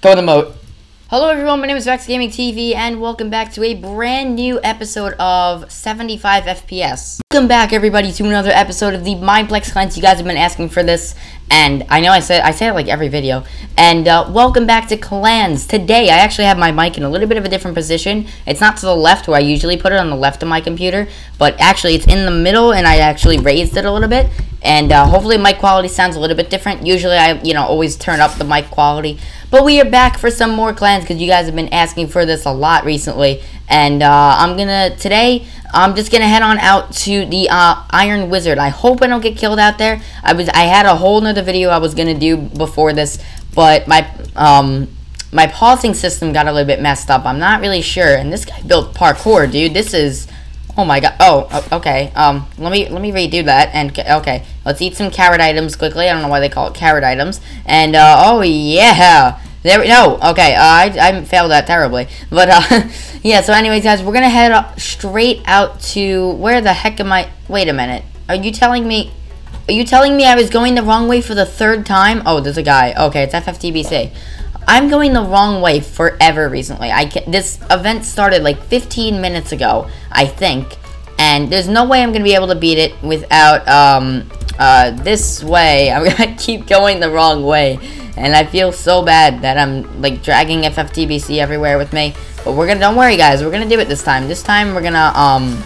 Throw the moat. Hello everyone, my name is Wrecks Gaming TV and welcome back to a brand new episode of 75 FPS. Welcome back everybody to another episode of the Mineplex Clans. You guys have been asking for this and I know I said I say it like every video. And uh, welcome back to Clans. Today I actually have my mic in a little bit of a different position. It's not to the left where I usually put it on the left of my computer, but actually it's in the middle and I actually raised it a little bit. And uh, hopefully mic quality sounds a little bit different. Usually I, you know, always turn up the mic quality. But we are back for some more clans because you guys have been asking for this a lot recently. And uh, I'm gonna, today, I'm just gonna head on out to the uh, Iron Wizard. I hope I don't get killed out there. I was, I had a whole nother video I was gonna do before this, but my, um, my pausing system got a little bit messed up. I'm not really sure. And this guy built parkour, dude. This is Oh my god. Oh, okay. Um, let me let me redo that. And okay, let's eat some carrot items quickly. I don't know why they call it carrot items. And uh, oh yeah, there we no. Okay, uh, I I failed that terribly. But uh, yeah. So anyways, guys, we're gonna head up straight out to where the heck am I? Wait a minute. Are you telling me? Are you telling me I was going the wrong way for the third time? Oh, there's a guy. Okay, it's FFTBC. I'm going the wrong way forever recently. I can, this event started like 15 minutes ago, I think, and there's no way I'm gonna be able to beat it without um uh this way. I'm gonna keep going the wrong way, and I feel so bad that I'm like dragging FFTBC everywhere with me. But we're gonna don't worry, guys. We're gonna do it this time. This time we're gonna um.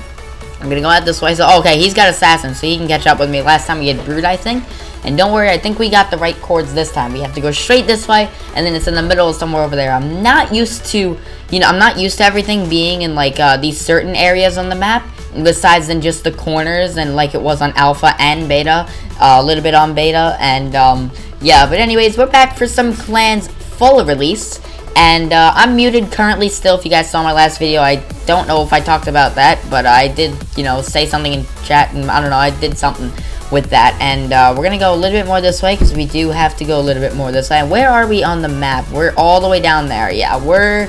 I'm gonna go out this way. So, okay, he's got Assassin, so he can catch up with me. Last time we had Brood, I think. And don't worry, I think we got the right chords this time. We have to go straight this way, and then it's in the middle somewhere over there. I'm not used to, you know, I'm not used to everything being in, like, uh, these certain areas on the map, besides than just the corners, and like it was on Alpha and Beta, uh, a little bit on Beta, and, um, yeah. But anyways, we're back for some clans full release. And uh, I'm muted currently still. If you guys saw my last video, I don't know if I talked about that, but I did, you know, say something in chat, and I don't know, I did something with that. And uh, we're to go a little bit more this way, because we do have to go a little bit more this way. Where are we on the map? We're all the way down there. Yeah, we're...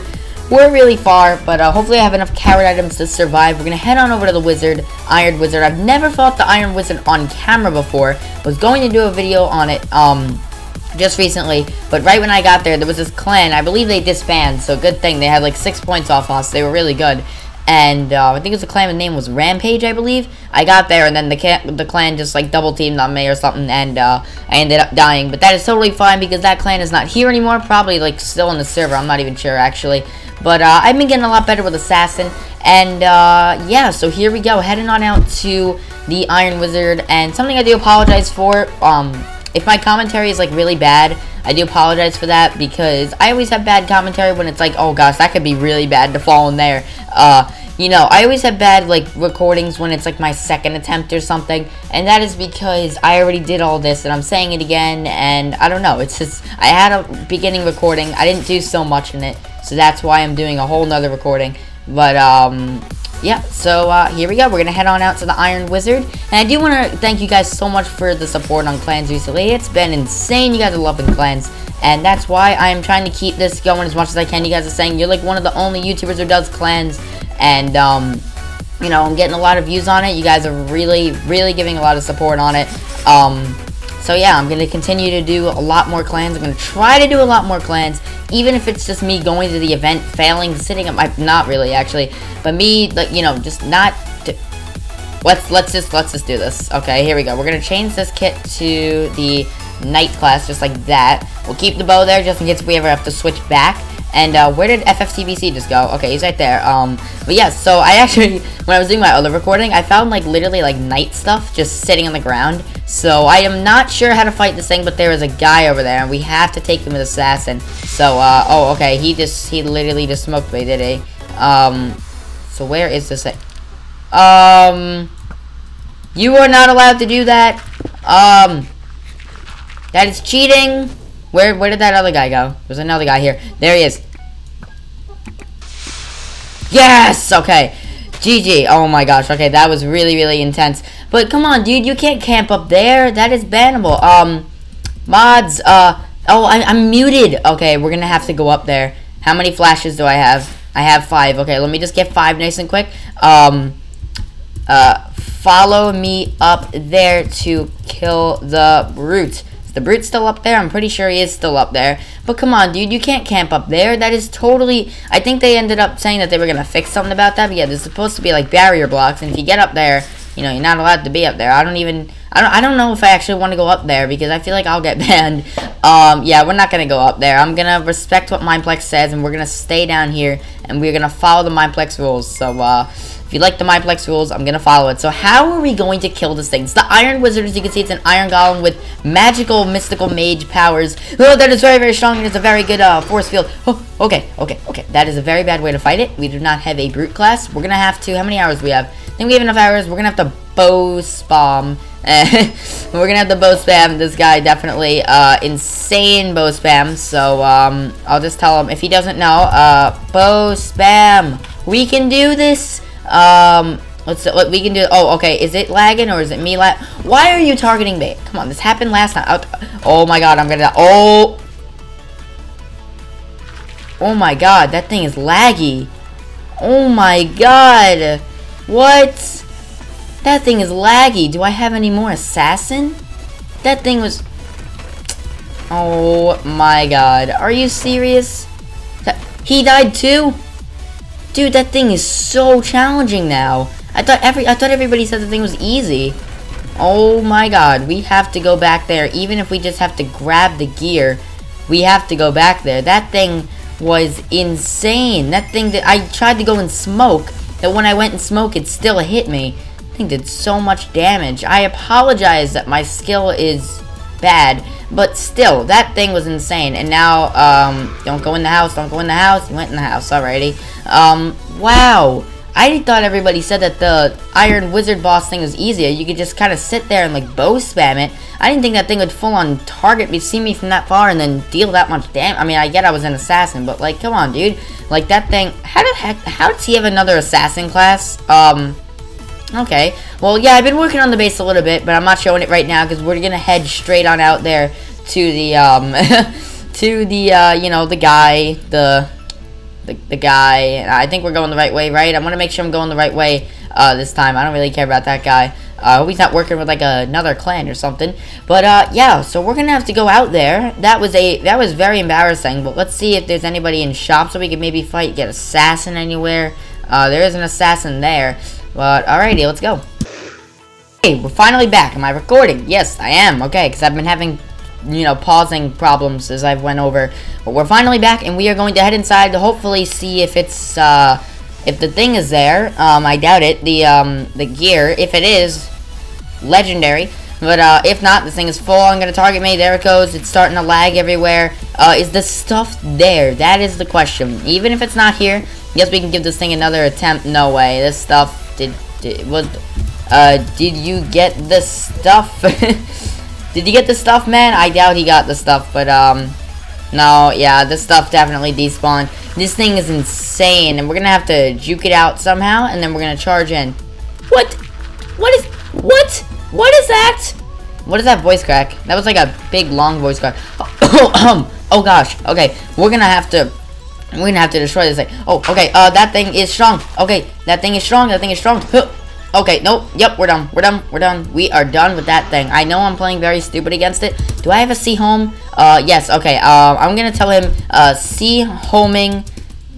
We're really far, but uh, hopefully I have enough carrot items to survive. We're to head on over to the Wizard, Iron Wizard. I've never fought the Iron Wizard on camera before. Was going to do a video on it, um, just recently, but right when I got there, there was this clan, I believe they disbanded, so good thing, they had like six points off us, they were really good, and uh, I think it was a clan, the name was Rampage, I believe, I got there, and then the, the clan just like double teamed on me or something, and uh, I ended up dying, but that is totally fine, because that clan is not here anymore, probably like still in the server, I'm not even sure actually, but uh, I've been getting a lot better with Assassin, and uh, yeah, so here we go, heading on out to the Iron Wizard, and something I do apologize for, um, if my commentary is like really bad, I do apologize for that because I always have bad commentary when it's like, oh gosh, that could be really bad to fall in there. Uh, you know, I always have bad like recordings when it's like my second attempt or something, and that is because I already did all this and I'm saying it again, and I don't know, it's just, I had a beginning recording, I didn't do so much in it, so that's why I'm doing a whole nother recording, but um, yeah, so uh, here we go. We're going to head on out to the Iron Wizard. And I do want to thank you guys so much for the support on clans recently. It's been insane. You guys are loving clans. And that's why I am trying to keep this going as much as I can. You guys are saying you're like one of the only YouTubers who does clans. And, um, you know, I'm getting a lot of views on it. You guys are really, really giving a lot of support on it. Um, so yeah, I'm going to continue to do a lot more clans. I'm going to try to do a lot more clans, even if it's just me going to the event, failing, sitting at my, not really actually, but me, like, you know, just not, let's, let's just, let's just do this. Okay, here we go. We're going to change this kit to the knight class, just like that. We'll keep the bow there, just in case we ever have to switch back. And uh, where did FFTBC just go? Okay, he's right there. Um, but yeah, so I actually, when I was doing my other recording, I found like literally like knight stuff just sitting on the ground. So I am not sure how to fight this thing, but there is a guy over there, and we have to take him with Assassin. So, uh, oh, okay, he just, he literally just smoked me, did he? Um, so where is this thing? Um, you are not allowed to do that. Um, that is cheating. Where where did that other guy go? There's another guy here. There he is. Yes! Okay. GG. Oh my gosh. Okay, that was really, really intense. But come on, dude. You can't camp up there. That is bannable. Um, mods. Uh, oh, I, I'm muted. Okay, we're gonna have to go up there. How many flashes do I have? I have five. Okay, let me just get five nice and quick. Um, uh, follow me up there to kill the brute. The Brute's still up there? I'm pretty sure he is still up there. But come on, dude, you can't camp up there. That is totally... I think they ended up saying that they were going to fix something about that. But yeah, there's supposed to be, like, barrier blocks. And if you get up there, you know, you're not allowed to be up there. I don't even... I don't, I don't know if I actually want to go up there because I feel like I'll get banned. Um, yeah, we're not going to go up there. I'm going to respect what Mineplex says and we're going to stay down here and we're going to follow the Mineplex rules. So, uh, you like the Mineplex rules, I'm to follow it. So, how are we going to kill this thing? It's the Iron Wizard. As you can see, it's an Iron Golem with magical, mystical mage powers. Oh, that is very, very strong and it's a very good uh, force field. Oh, okay, okay, okay. That is a very bad way to fight it. We do not have a Brute class. We're to have to... How many hours we have? I think we have enough hours. We're to have to bow spam we're gonna have to bow spam this guy definitely uh, insane bow spam so um, I'll just tell him if he doesn't know uh, bow spam we can do this um, let's what we can do oh okay is it lagging or is it me lag why are you targeting me come on this happened last time oh my god I'm gonna oh oh my god that thing is laggy oh my god what that thing is laggy. Do I have any more assassin? That thing was... Oh my god. Are you serious? He died too? Dude, that thing is so challenging now. I thought every I thought everybody said the thing was easy. Oh my god, we have to go back there. Even if we just have to grab the gear, we have to go back there. That thing was insane. That thing that I tried to go and smoke, that when I went and smoke, it still hit me thing did so much damage. I apologize that my skill is bad, but still, that thing was insane. And now, um, don't go in the house, don't go in the house. You went in the house, alrighty. Um, wow. I thought everybody said that the Iron Wizard boss thing was easier. You could just kind of sit there and like bow spam it. I didn't think that thing would full on target me, see me from that far, and then deal that much damage. I mean, I get I was an assassin, but like, come on, dude. Like that thing. How the heck? How does he have another assassin class? Um, Okay. Well, yeah, I've been working on the base a little bit, but I'm not showing it right now because we're gonna head straight on out there to the um to the uh you know the guy the the, the guy. And I think we're going the right way, right? I want to make sure I'm going the right way uh, this time. I don't really care about that guy. Uh, he's not working with like another clan or something. But uh, yeah, so we're gonna have to go out there. That was a that was very embarrassing. But let's see if there's anybody in shop so we can maybe fight, get assassin anywhere. Uh, there is an assassin there. But, alrighty, let's go. Hey, we're finally back. Am I recording? Yes, I am. Okay, because I've been having, you know, pausing problems as I've went over. But we're finally back, and we are going to head inside to hopefully see if it's, uh, if the thing is there. Um, I doubt it. The, um, the gear. If it is, legendary. But, uh, if not, this thing is full. I'm going to target me. There it goes. It's starting to lag everywhere. Uh, is the stuff there? That is the question. Even if it's not here, yes, we can give this thing another attempt. No way. This stuff did, did what? Uh, did you get the stuff? did you get the stuff, man? I doubt he got the stuff, but um, no, yeah, the stuff definitely despawned. This thing is insane, and we're gonna have to juke it out somehow, and then we're gonna charge in. What? What is? What? What is that? What is that voice crack? That was like a big long voice crack. Oh, oh gosh. Okay, we're gonna have to we're gonna have to destroy this thing. Oh, okay. Uh, that thing is strong. Okay, that thing is strong. That thing is strong. Okay, nope. Yep, we're done. We're done. We're done. We are done with that thing. I know I'm playing very stupid against it. Do I have a C home? Uh, yes. Okay. Uh, I'm gonna tell him. Uh, C homing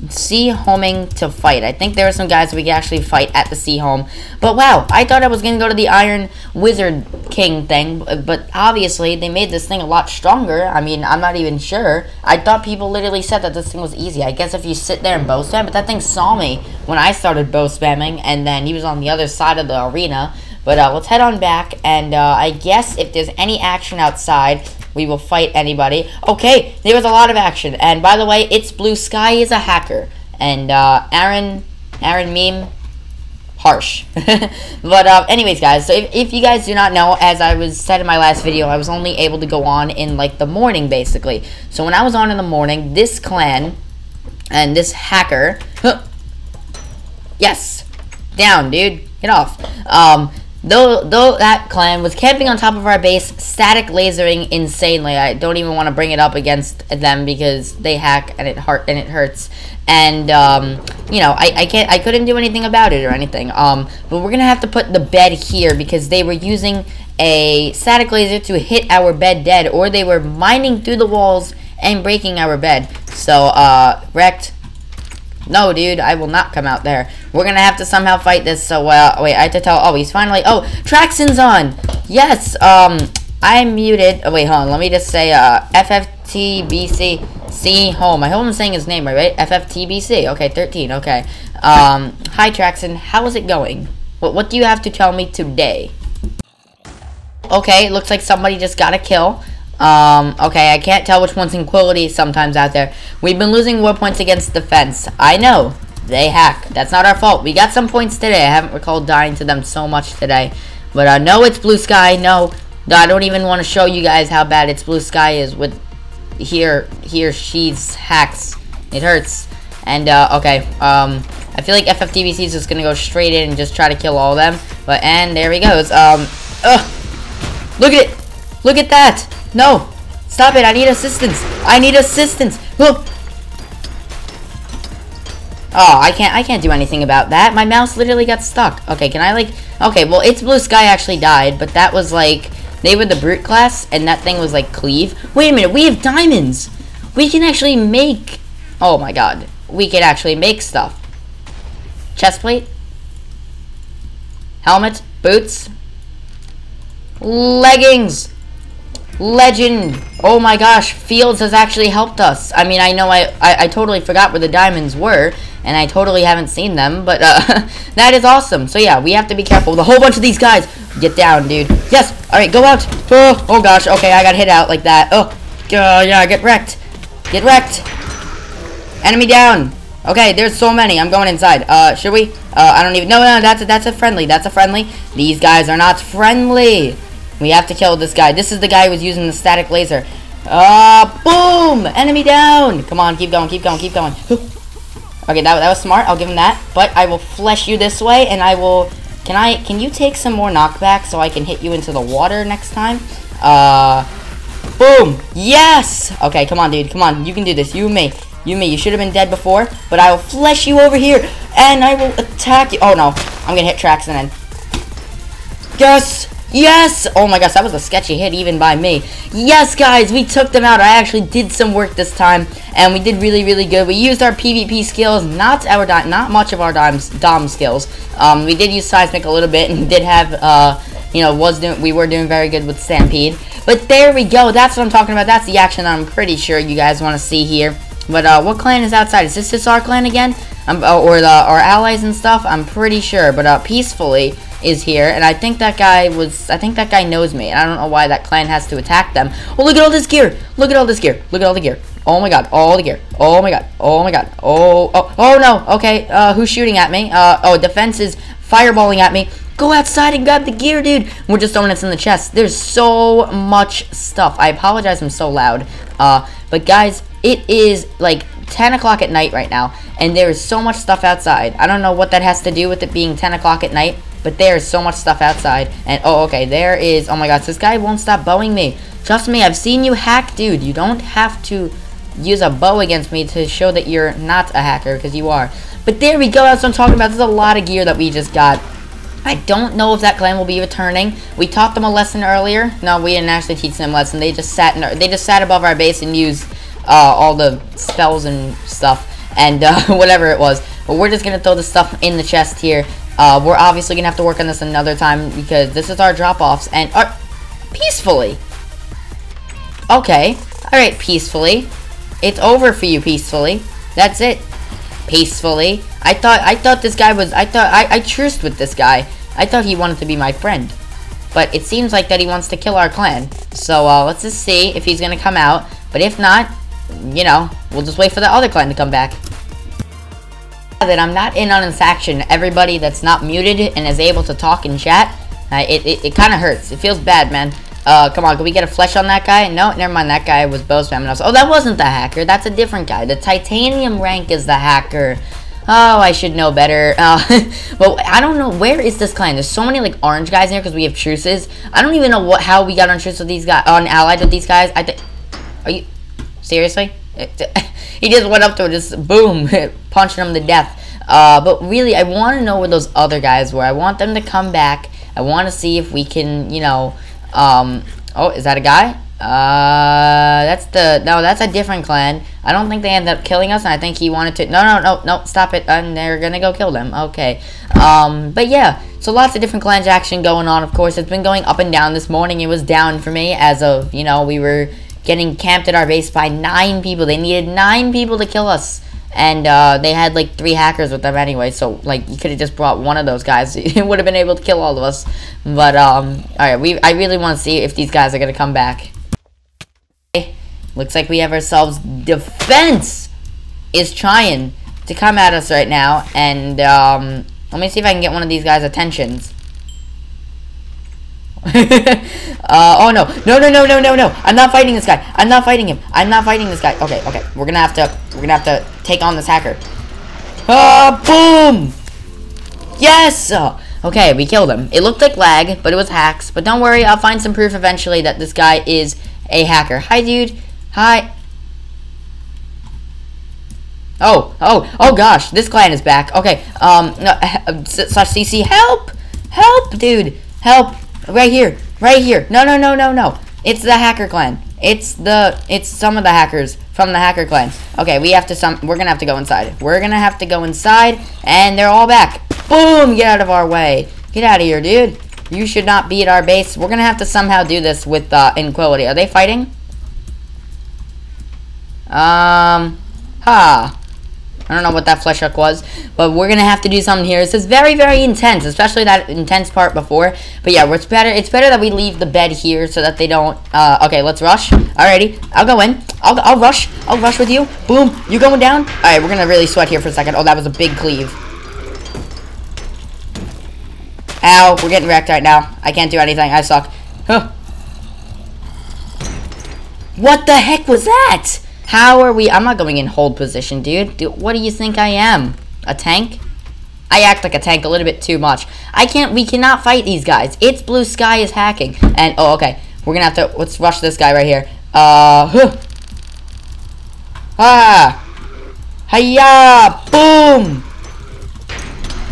C homing to fight. I think there are some guys we can actually fight at the C home. But wow, I thought I was going to go to the Iron Wizard King thing, but obviously they made this thing a lot stronger. I mean, I'm not even sure. I thought people literally said that this thing was easy. I guess if you sit there and bow spam, but that thing saw me when I started bow spamming, and then he was on the other side of the arena. But uh, let's head on back, and uh, I guess if there's any action outside, we will fight anybody. Okay, there was a lot of action. And by the way, It's Blue Sky is a hacker. And uh, Aaron, Aaron Meme, harsh. but uh, anyways, guys, so if, if you guys do not know, as I was said in my last video, I was only able to go on in like the morning, basically. So when I was on in the morning, this clan and this hacker, yes, down, dude, get off. Um, though though that clan was camping on top of our base, static lasering insanely. I don't even want to bring it up against them because they hack and it hurt and it hurts. And um, you know, I, I can't I couldn't do anything about it or anything. Um, but we're gonna have to put the bed here because they were using a static laser to hit our bed dead, or they were mining through the walls and breaking our bed. So uh, wrecked. No, dude, I will not come out there. We're gonna have to somehow fight this, so, uh, wait, I have to tell, oh, he's finally, oh, Traxon's on! Yes, um, I'm muted, oh, wait, hold on, let me just say, uh, FFTBC, home, I hope I'm saying his name right, right? FFTBC, okay, 13, okay. Um, hi, Traxon, how is it going? What, what do you have to tell me today? Okay, looks like somebody just got a kill. Um, okay, I can't tell which one's Inquility sometimes out there. We've been losing war points against defense. I know. They hack. That's not our fault. We got some points today. I haven't recalled dying to them so much today. But, uh, no, it's Blue Sky. No, I don't even want to show you guys how bad it's Blue Sky is with here, here, she's hacks. It hurts. And, uh, okay, um, I feel like FFTBC is just gonna go straight in and just try to kill all of them. But, and there he goes. Um, ugh. Look at it. Look at that. No! Stop it! I need assistance! I need assistance! Look! Oh, I can't I can't do anything about that. My mouse literally got stuck. Okay, can I like Okay, well it's Blue Sky actually died, but that was like they were the brute class and that thing was like cleave. Wait a minute, we have diamonds! We can actually make Oh my god. We can actually make stuff. Chestplate? Helmet? Boots? Leggings! Legend! Oh my gosh, Fields has actually helped us. I mean, I know I, I, I totally forgot where the diamonds were, and I totally haven't seen them, but uh, that is awesome. So yeah, we have to be careful with a whole bunch of these guys. Get down, dude. Yes! Alright, go out! Oh, oh gosh, okay, I got hit out like that. Oh, uh, yeah, get wrecked. Get wrecked! Enemy down! Okay, there's so many. I'm going inside. Uh, should we? Uh, I don't even... No, no, that's a, that's a friendly. That's a friendly. These guys are not friendly. We have to kill this guy. This is the guy who was using the static laser. Uh, boom! Enemy down! Come on, keep going, keep going, keep going. okay, that, that was smart. I'll give him that. But I will flesh you this way, and I will... Can I... Can you take some more knockback so I can hit you into the water next time? Uh... Boom! Yes! Okay, come on, dude. Come on. You can do this. You and me. You and me. You should have been dead before, but I will flesh you over here, and I will attack you. Oh, no. I'm gonna hit tracks and then... Yes! Yes! Oh my gosh, that was a sketchy hit even by me. Yes, guys, we took them out. I actually did some work this time, and we did really, really good. We used our PvP skills, not our not much of our dom, dom skills. Um, we did use seismic a little bit, and did have, uh, you know, was doing we were doing very good with Stampede. But there we go. That's what I'm talking about. That's the action I'm pretty sure you guys want to see here. But uh, what clan is outside? Is this this our clan again? Um, or the our allies and stuff? I'm pretty sure. But uh, peacefully is here, and I think that guy was, I think that guy knows me, and I don't know why that clan has to attack them. Oh, look at all this gear! Look at all this gear! Look at all the gear! Oh my god, all the gear. Oh my god, oh my god, oh, oh, oh no, okay, uh, who's shooting at me? Uh, oh, defense is fireballing at me. Go outside and grab the gear, dude. We're just throwing it in the chest. There's so much stuff. I apologize I'm so loud. Uh, but guys, it is like 10 o'clock at night right now, and there is so much stuff outside. I don't know what that has to do with it being 10 o'clock at night, but there's so much stuff outside. And, oh, okay, there is, oh my gosh, this guy won't stop bowing me. Trust me, I've seen you hack, dude. You don't have to use a bow against me to show that you're not a hacker, because you are. But there we go, that's what I'm talking about. There's a lot of gear that we just got. I don't know if that clan will be returning. We taught them a lesson earlier. No, we didn't actually teach them a lesson. They just sat in our, they just sat above our base and used uh, all the spells and stuff and uh, whatever it was. But we're just gonna throw the stuff in the chest here uh, we're obviously going to have to work on this another time because this is our drop-offs and uh, peacefully. Okay. Alright, peacefully. It's over for you, peacefully. That's it. Peacefully. I thought I thought this guy was I thought I, I truced with this guy. I thought he wanted to be my friend. But it seems like that he wants to kill our clan. So uh, let's just see if he's gonna come out. But if not, you know, we'll just wait for the other clan to come back that I'm not in on this action. Everybody that's not muted and is able to talk and chat, uh, it, it, it kind of hurts. It feels bad, man. Uh, come on, can we get a flesh on that guy? No, never mind, that guy was bow spamming us. Oh, that wasn't the hacker, that's a different guy. The titanium rank is the hacker. Oh, I should know better. Uh, but I don't know. Where is this clan? There's so many, like, orange guys in here because we have truces. I don't even know what how we got on truce with these guys, on allied with these guys. I think... Are you... Seriously? he just went up to it, just boom, punching him to death. Uh, but really, I want to know where those other guys were. I want them to come back. I want to see if we can, you know, um, oh, is that a guy? Uh, that's the, no, that's a different clan. I don't think they ended up killing us, and I think he wanted to, no, no, no, no, stop it, and they're gonna go kill them, okay. Um, but yeah, so lots of different clans action going on, of course. It's been going up and down this morning. It was down for me as of, you know, we were getting camped at our base by nine people. They needed nine people to kill us. And uh, they had like three hackers with them anyway, so like you could have just brought one of those guys. it would have been able to kill all of us. But um, all right, we I really want to see if these guys are gonna come back. Looks like we have ourselves defense is trying to come at us right now, and um, let me see if I can get one of these guys' attentions. uh, oh no, no, no, no, no, no, no! I'm not fighting this guy. I'm not fighting him. I'm not fighting this guy. Okay, okay, we're gonna have to, we're gonna have to take on this hacker. Ah, boom! Yes! Okay, we killed him. It looked like lag, but it was hacks. But don't worry, I'll find some proof eventually that this guy is a hacker. Hi, dude. Hi. Oh, oh, oh gosh, this client is back. Okay, um, no, slash CC, help! Help, dude! Help! Right here. Right here. No, no, no, no, no. It's the hacker clan. It's the, it's some of the hackers from the hacker clan. Okay, we have to some, we're gonna have to go inside. We're gonna have to go inside, and they're all back. Boom! Get out of our way. Get out of here, dude. You should not be at our base. We're gonna have to somehow do this with, uh, inequality. Are they fighting? Um, ha. I don't know what that flesh hook was, but we're gonna have to do something here. This is very, very intense, especially that intense part before. But yeah, it's better. It's better that we leave the bed here so that they don't. Uh, okay, let's rush. Alrighty, I'll go in. I'll, I'll rush. I'll rush with you. Boom. You going down? All right, we're gonna really sweat here for a second. Oh, that was a big cleave. Ow, we're getting wrecked right now. I can't do anything. I suck. Huh. What the heck was that? How are we? I'm not going in hold position, dude. dude. What do you think I am? A tank? I act like a tank a little bit too much. I can't, we cannot fight these guys. It's Blue Sky is hacking. And, oh, okay. We're gonna have to, let's rush this guy right here. Uh, huh. Ah. Hiya! Boom!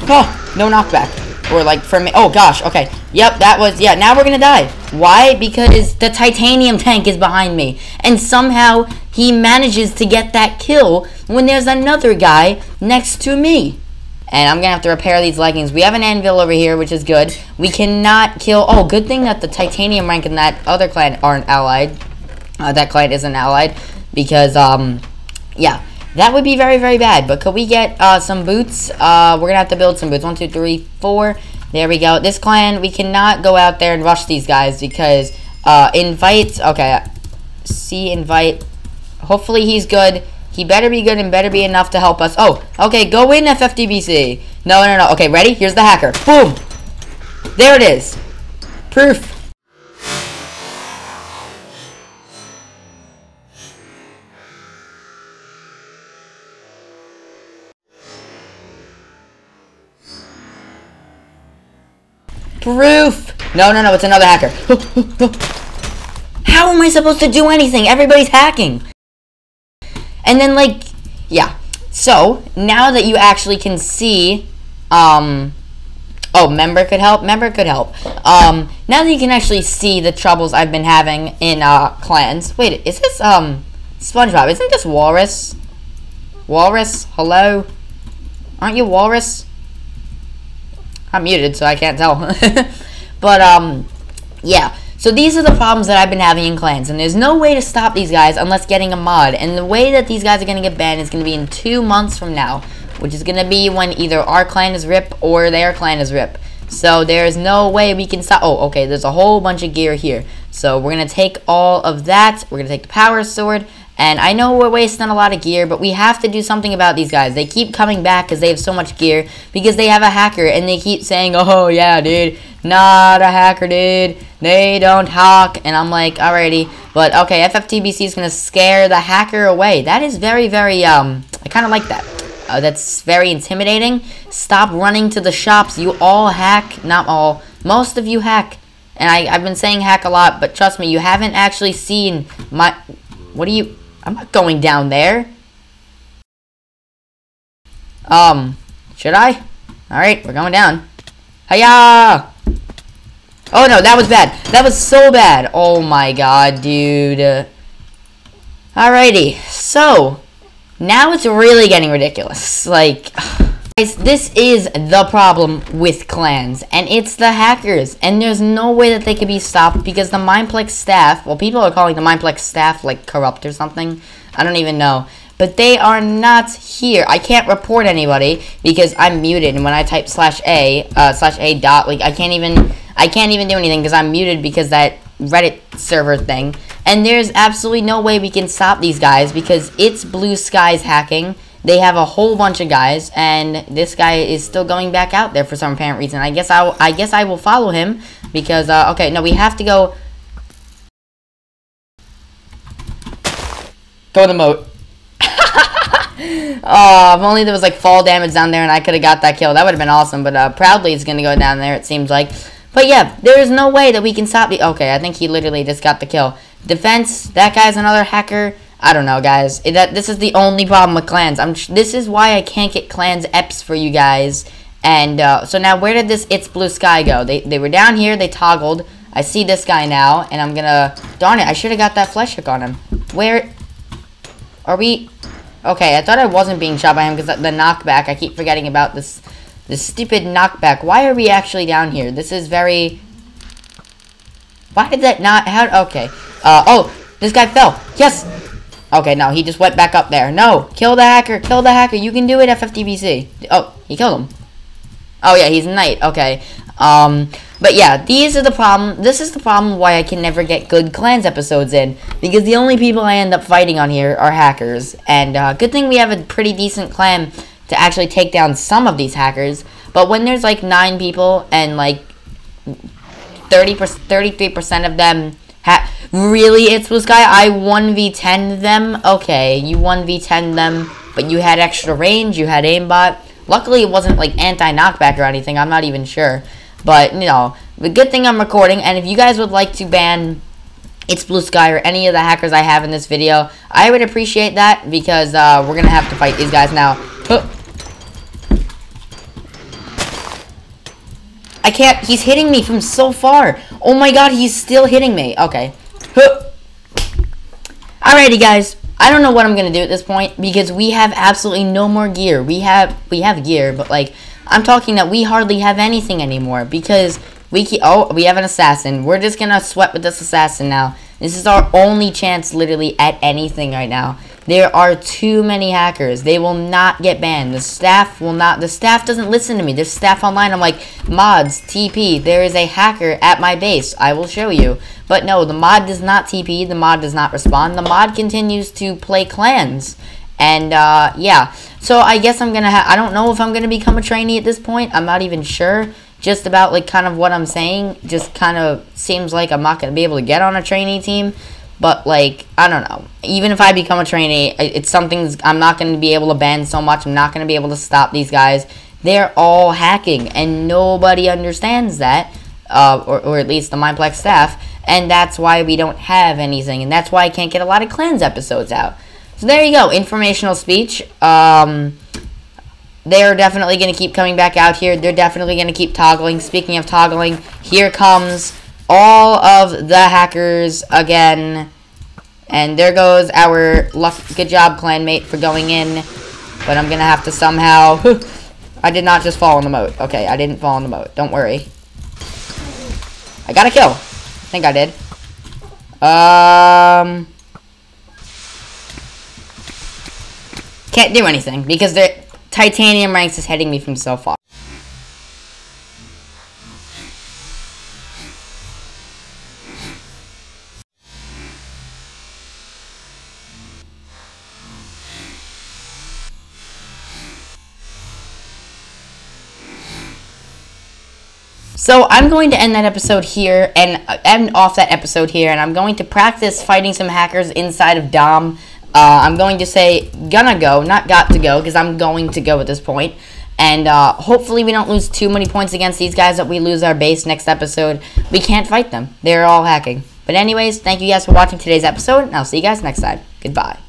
Oh, no knockback. Or like for me. Oh gosh. Okay. Yep. That was. Yeah. Now we're gonna die. Why? Because the titanium tank is behind me, and somehow he manages to get that kill when there's another guy next to me. And I'm gonna have to repair these leggings. We have an anvil over here, which is good. We cannot kill. Oh, good thing that the titanium rank and that other client aren't allied. Uh, that client isn't allied because um, yeah. That would be very, very bad. But could we get uh, some boots? Uh, we're going to have to build some boots. One, two, three, four. There we go. This clan, we cannot go out there and rush these guys because uh, invite. Okay. See invite. Hopefully he's good. He better be good and better be enough to help us. Oh, okay. Go in FFTBC. No, no, no. Okay, ready? Here's the hacker. Boom. There it is. Proof. Proof! No, no, no, it's another hacker. How am I supposed to do anything? Everybody's hacking. And then, like, yeah. So, now that you actually can see, um, oh, member could help? Member could help. Um, now that you can actually see the troubles I've been having in, uh, clans. Wait, is this, um, SpongeBob? Isn't this Walrus? Walrus? Hello? Aren't you Walrus? I'm muted, so I can't tell. but, um, yeah. So these are the problems that I've been having in clans, and there's no way to stop these guys unless getting a mod. And the way that these guys are going to get banned is going to be in two months from now, which is going to be when either our clan is RIP or their clan is RIP. So there's no way we can stop. Oh, okay, there's a whole bunch of gear here. So we're going to take all of that. We're going to take the power sword, and I know we're wasting a lot of gear, but we have to do something about these guys. They keep coming back because they have so much gear because they have a hacker, and they keep saying, oh, yeah, dude, not a hacker, dude. They don't hack. And I'm like, alrighty. But, okay, FFTBC is going to scare the hacker away. That is very, very, um, I kind of like that. uh, that's very intimidating. Stop running to the shops. You all hack. Not all. Most of you hack. And I, I've been saying hack a lot, but trust me, you haven't actually seen my... What are you... I'm not going down there. Um, should I? Alright, we're going down. Hiya! Oh no, that was bad. That was so bad. Oh my god, dude. Alrighty, so, now it's really getting ridiculous. Like, guys, this is the problem with clans, and it's the hackers, and there's no way that they could be stopped because the Mineplex staff, well, people are calling the Mineplex staff, like, corrupt or something. I don't even know. But they are not here. I can't report anybody because I'm muted, and when I type slash A, uh, slash A dot, like, I can't even, I can't even do anything because I'm muted because that Reddit server thing. And there's absolutely no way we can stop these guys because it's Blue Skies hacking. They have a whole bunch of guys, and this guy is still going back out there for some apparent reason. I guess I, I guess I will follow him because uh, okay, no, we have to go. In the moat. oh, if only there was like fall damage down there and I could have got that kill. That would have been awesome. But uh, Proudly going to go down there, it seems like. But yeah, there is no way that we can stop the... Okay, I think he literally just got the kill. Defense, that guy's another hacker. I don't know, guys. That This is the only problem with clans. I'm. This is why I can't get clans EPs for you guys. And uh, so now where did this It's Blue Sky go? They, they were down here. They toggled. I see this guy now. And I'm to... Darn it, I should have got that flesh hook on him. Where... Are we... Okay, I thought I wasn't being shot by him because the knockback. I keep forgetting about this this stupid knockback. Why are we actually down here? This is very... Why did that not... How... Okay. Uh, oh, this guy fell. Yes! Okay, no, he just went back up there. No! Kill the hacker! Kill the hacker! You can do it, FFTBC. Oh, he killed him. Oh, yeah, he's a knight. Okay. Um, but yeah, these are the problem. This is the problem why I can never get good clans episodes in. Because the only people I end up fighting on here are hackers. And, uh, good thing we have a pretty decent clan to actually take down some of these hackers. But when there's like nine people and like 30 33% of them ha really it's this guy I 1v10 them okay you 1v10 them but you had extra range you had aimbot luckily it wasn't like anti-knockback or anything I'm not even sure but you know the good thing I'm recording and if you guys would like to ban it's Blue Sky or any of the hackers I have in this video I would appreciate that because uh, we're gonna have to fight these guys now I can't. He's hitting me from so far. Oh my god, he's still hitting me. Okay. Alrighty, guys. I don't know what I'm gonna do at this point because we have absolutely no more gear. We have we have gear, but like I'm talking that we hardly have anything anymore because we keep, oh we have an assassin. We're just gonna sweat with this assassin now. This is our only chance, literally, at anything right now. There are too many hackers. They will not get banned. The staff will not. The staff doesn't listen to me. There's staff online. I'm like, mods, TP. There is a hacker at my base. I will show you. But no, the mod does not TP. The mod does not respond. The mod continues to play clans. And, uh, yeah. So I guess I'm gonna have. I don't know if I'm gonna become a trainee at this point. I'm not even sure. Just about, like, kind of what I'm saying. Just kind of seems like I'm not gonna be able to get on a trainee team. But like, I don't know. Even if I become a trainee, it's something I'm not going to be able to ban so much. I'm not going to be able to stop these guys. They're all hacking, and nobody understands that, uh, or, or at least the Mineplex staff. And that's why we don't have anything, and that's why I can't get a lot of clans episodes out. So there you go, informational speech. Um, they're definitely going to keep coming back out here. They're definitely going to keep toggling. Speaking of toggling, here comes all of the hackers again. And there goes our luck. Good job, clanmate, for going in. But I'm to have to somehow... I did not just fall in the moat. Okay, I didn't fall in the moat. Don't worry. I got a kill. I think I did. Um... Can't do anything because the titanium ranks is hitting me from so far. So I'm going to end that episode here and end off that episode here, and I'm going to practice fighting some hackers inside of Dom. Uh, I'm going to say gonna go, not got to go, because I'm going to go at this point. And uh, hopefully we don't lose too many points against these guys that we lose our base next episode. We can't fight them. They're all hacking. But anyways, thank you guys for watching today's episode, and I'll see you guys next time. Goodbye.